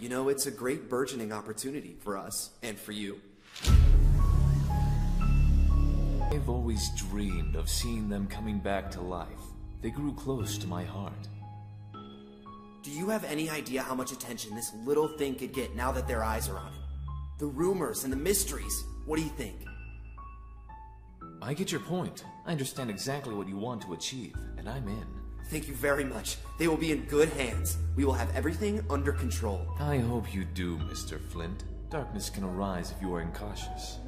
You know, it's a great burgeoning opportunity for us and for you. I've always dreamed of seeing them coming back to life. They grew close to my heart. Do you have any idea how much attention this little thing could get now that their eyes are on it? The rumors and the mysteries. What do you think? I get your point. I understand exactly what you want to achieve, and I'm in. Thank you very much. They will be in good hands. We will have everything under control. I hope you do, Mr. Flint. Darkness can arise if you are incautious.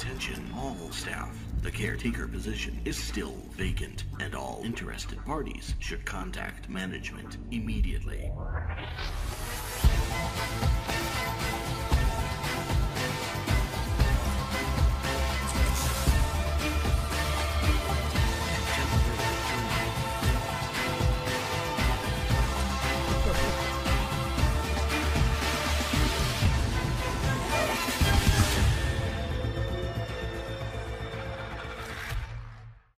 Attention all staff. The caretaker position is still vacant, and all interested parties should contact management immediately.